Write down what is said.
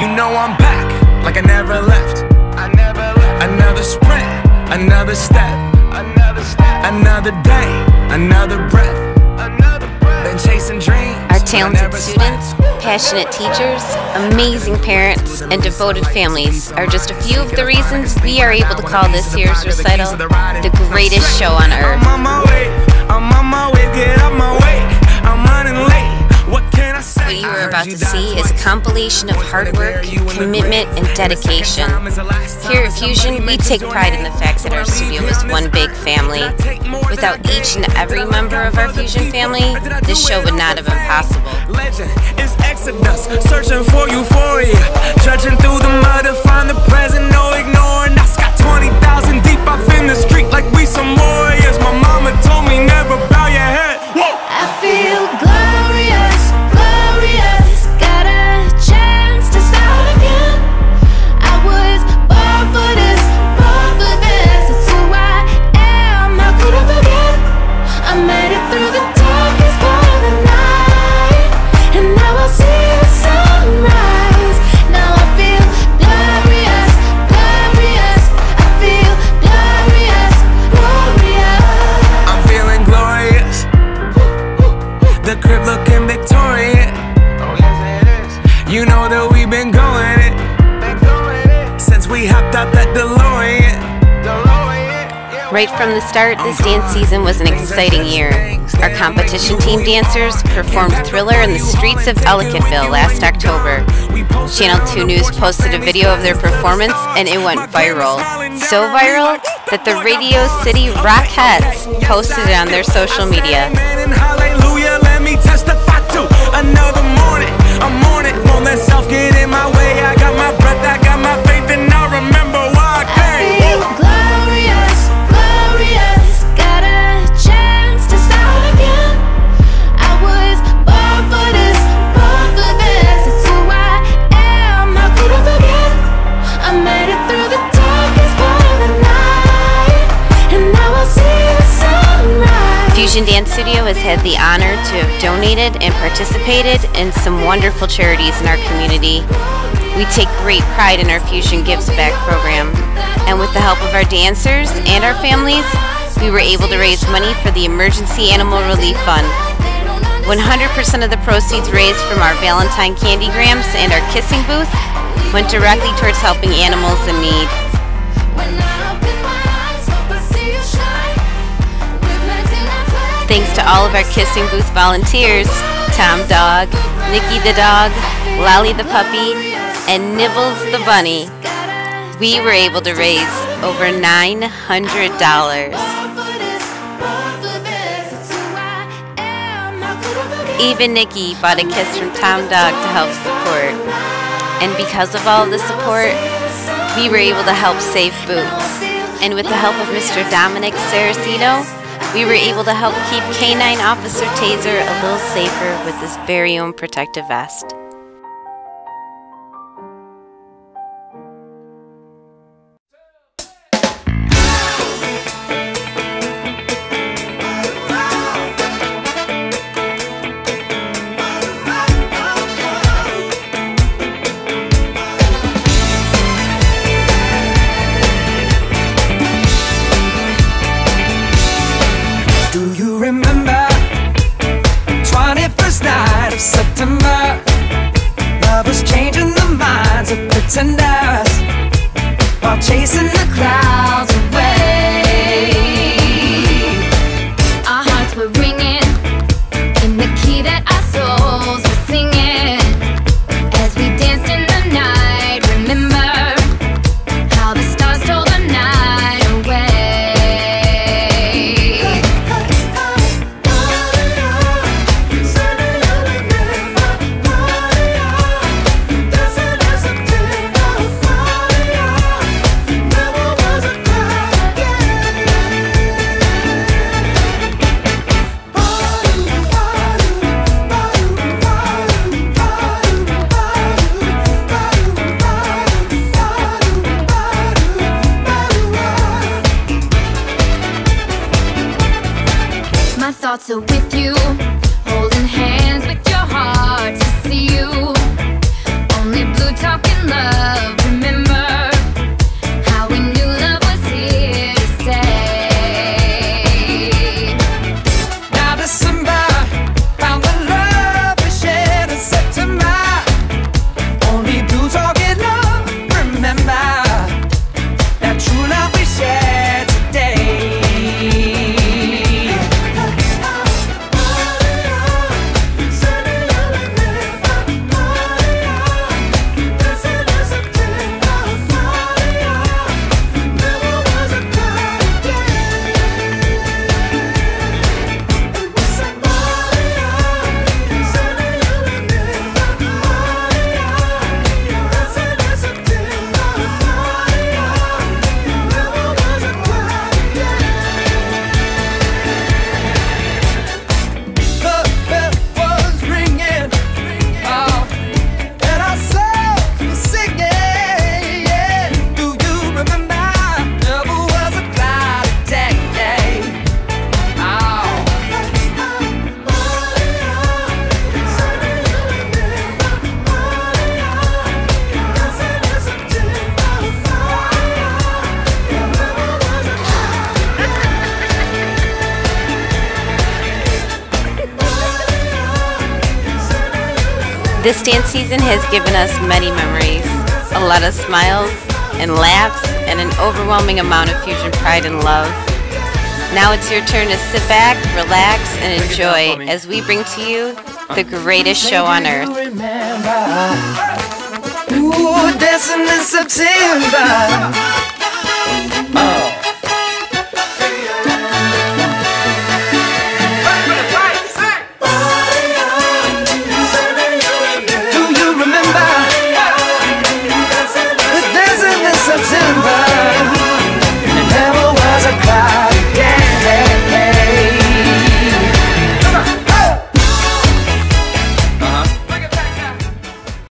You know I'm back, like I never left. I never left. Another sprint, another step, another step, another day, another breath, another breath. Been chasing dreams. Our talented students, passionate teachers, amazing parents, and devoted families are just a few of the reasons we are able to call this year's recital the greatest show on earth. About to see is a compilation of hard work, commitment, and dedication. Here at Fusion, we take pride in the fact that our studio is one big family. Without each and every member of our Fusion family, this show would not have been possible. Legend, it's Exodus, searching for euphoria. Through the mud to find the present, no ignoring. Right from the start, this dance season was an exciting year. Our competition team dancers performed Thriller in the streets of Ellicottville last October. Channel 2 News posted a video of their performance and it went viral. So viral that the Radio City Rockettes posted it on their social media. Had the honor to have donated and participated in some wonderful charities in our community. We take great pride in our Fusion Gives Back program, and with the help of our dancers and our families, we were able to raise money for the Emergency Animal Relief Fund. 100% of the proceeds raised from our Valentine Candy Grams and our Kissing Booth went directly towards helping animals in need. Thanks to all of our Kissing Booth volunteers Tom Dog, Nikki the Dog, Lolly the Puppy, and Nibbles the Bunny, we were able to raise over $900. Even Nikki bought a kiss from Tom Dog to help support. And because of all the support, we were able to help save Boots. And with the help of Mr. Dominic Saraceno, we were able to help keep K9 Officer Taser a little safer with his very own protective vest. While chasing the clouds This dance season has given us many memories, a lot of smiles and laughs, and an overwhelming amount of fusion pride and love. Now it's your turn to sit back, relax, and enjoy as we bring to you the greatest show on earth. Ooh, dancing in September. Oh.